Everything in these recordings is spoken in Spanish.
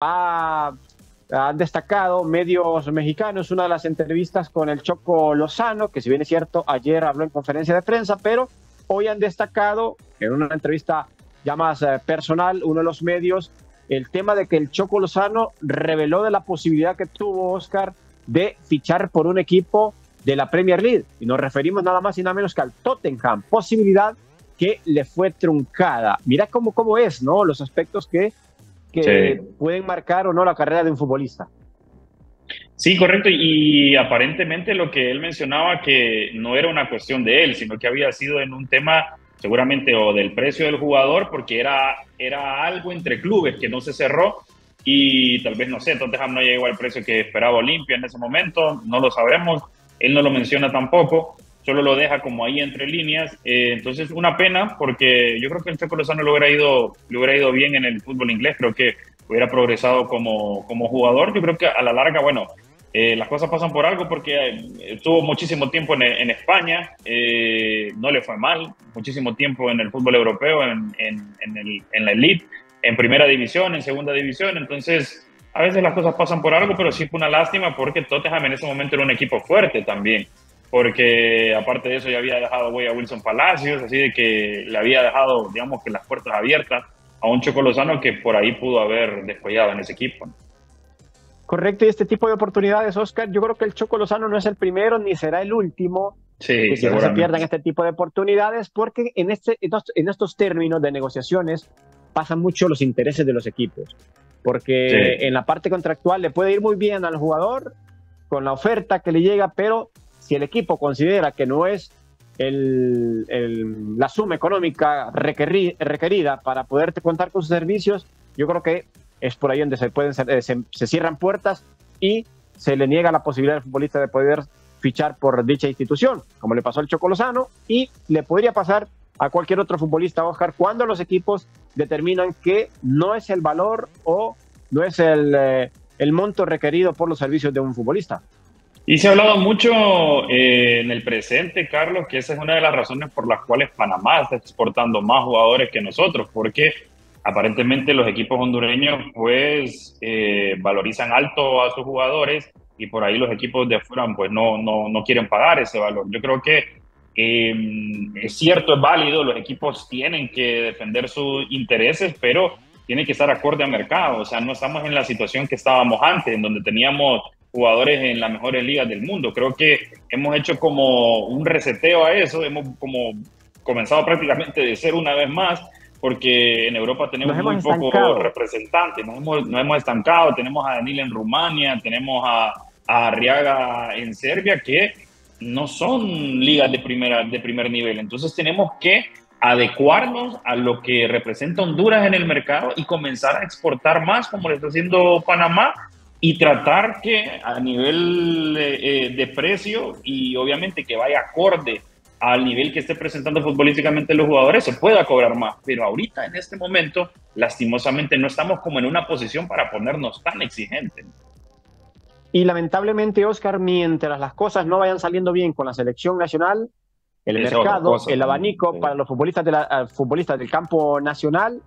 ha, han destacado medios mexicanos una de las entrevistas con el Choco Lozano, que si bien es cierto, ayer habló en conferencia de prensa, pero hoy han destacado en una entrevista ya más eh, personal, uno de los medios, el tema de que el Choco Lozano reveló de la posibilidad que tuvo Oscar de fichar por un equipo de la Premier League. Y nos referimos nada más y nada menos que al Tottenham, posibilidad que le fue truncada. Mira cómo, cómo es, ¿no? Los aspectos que, que pueden marcar o no la carrera de un futbolista. Sí, correcto. Y aparentemente lo que él mencionaba que no era una cuestión de él, sino que había sido en un tema seguramente o del precio del jugador, porque era, era algo entre clubes que no se cerró y tal vez, no sé, Tottenham no llegó al precio que esperaba Olimpia en ese momento, no lo sabemos, él no lo menciona tampoco, solo lo deja como ahí entre líneas, eh, entonces una pena porque yo creo que el Checo Lozano le hubiera, ido, le hubiera ido bien en el fútbol inglés, creo que hubiera progresado como, como jugador, yo creo que a la larga, bueno, eh, las cosas pasan por algo porque eh, estuvo muchísimo tiempo en, España, eh, no le fue mal, muchísimo tiempo en el fútbol europeo, en, en, la elite, en primera división, en segunda división, entonces a veces las cosas pasan por algo, pero sí fue una lástima porque Tottenham en ese momento era un equipo fuerte también, porque aparte de eso ya había dejado a Wilson Palacios, así de que le había dejado, digamos que las puertas abiertas a un Choco Lozano que por ahí pudo haber descollado en ese equipo. Correcto, y este tipo de oportunidades, Oscar, yo creo que el Choco Lozano no es el primero ni será el último que se pierdan este tipo de oportunidades, porque en, este, en estos términos de negociaciones pasan mucho los intereses de los equipos, porque en la parte contractual le puede ir muy bien al jugador con la oferta que le llega, pero si el equipo considera que no es el, la suma económica requerida para poderte contar con sus servicios, yo creo que es por ahí donde se, pueden, cierran puertas y se le niega la posibilidad al futbolista de poder fichar por dicha institución, como le pasó al Chocolozano, y le podría pasar a cualquier otro futbolista, Oscar, cuando los equipos determinan que no es el valor o no es el, eh, el monto requerido por los servicios de un futbolista. Y se ha hablado mucho eh, en el presente, Carlos, que esa es una de las razones por las cuales Panamá está exportando más jugadores que nosotros, porque aparentemente los equipos hondureños pues eh, valorizan alto a sus jugadores y por ahí los equipos de afuera pues no, no, no quieren pagar ese valor. Yo creo que em, es cierto, es válido, los equipos tienen que defender sus intereses, pero tienen que estar acorde al mercado. O sea, no estamos en la situación que estábamos antes, en donde teníamos jugadores en las mejores ligas del mundo. Creo que hemos hecho como un reseteo a eso, hemos como comenzado prácticamente de ser una vez más porque en Europa tenemos muy pocos representantes, nos hemos, nos hemos, estancado, tenemos a Danil en Rumania, tenemos a, a, Arriaga en Serbia, que no son ligas de, primera, de primer nivel, entonces tenemos que adecuarnos a lo que representa Honduras en el mercado y comenzar a exportar más como lo está haciendo Panamá y tratar que a nivel eh, eh, de precio y obviamente que vaya acorde al nivel que esté presentando futbolísticamente los jugadores, se pueda cobrar más. Pero ahorita, en este momento, lastimosamente no estamos como en una posición para ponernos tan exigentes. Y lamentablemente, Oscar, mientras las cosas no vayan saliendo bien con la selección nacional, el mercado, el abanico para los futbolistas, de la, eh, futbolistas del campo nacional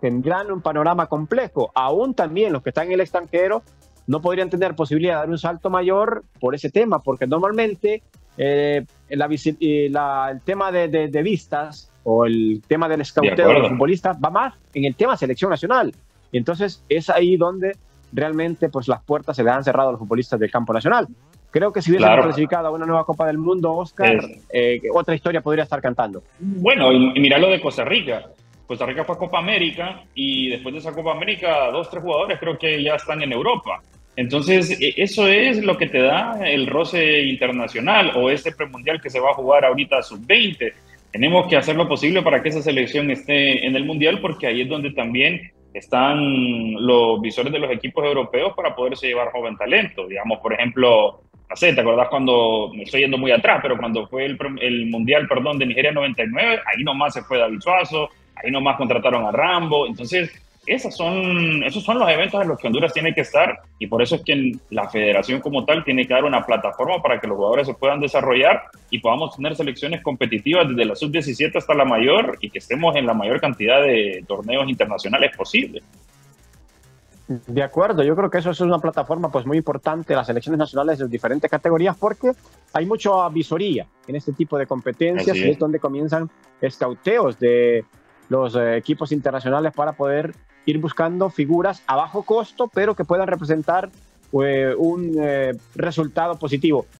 tendrán un panorama complejo. Aún también los que están en el extranjero no podrían tener posibilidad de dar un salto mayor por ese tema, porque normalmente eh, el tema de, vistas o el tema del escauteo de, los futbolistas va más en el tema selección nacional. Y entonces es ahí donde realmente pues las puertas se le han cerrado a los futbolistas del campo nacional. Creo que si hubiese clasificado a una nueva Copa del Mundo, Oscar, eh, otra historia podría estar cantando. Bueno, y, mira lo de Costa Rica. Costa Rica fue a Copa América y después de esa Copa América, dos, tres jugadores creo que ya están en Europa. Entonces, e, eso es lo que te da el roce internacional o este premundial que se va a jugar ahorita sub-20. Tenemos que hacer lo posible para que esa selección esté en el mundial porque ahí es donde también están los visores de los equipos europeos para poderse llevar joven talento. Digamos, por ejemplo, no sé, ¿te acordás cuando, me estoy yendo muy atrás, pero cuando fue el, el Mundial, perdón, de Nigeria 99, ahí nomás se fue David Suazo, ahí nomás contrataron a Rambo. Entonces, esos son los eventos en los que Honduras tiene que estar y por eso es que la federación como tal tiene que dar una plataforma para que los jugadores se puedan desarrollar y podamos tener selecciones competitivas desde la sub-17 hasta la mayor y que estemos en la mayor cantidad de torneos internacionales posible. De acuerdo, yo creo que eso es una plataforma pues muy importante, las selecciones nacionales de diferentes categorías, porque hay mucha visoría en este tipo de competencias es. y es donde comienzan escauteos de los eh, equipos internacionales para poder ir buscando figuras a bajo costo, pero que puedan representar pues, un eh, resultado positivo.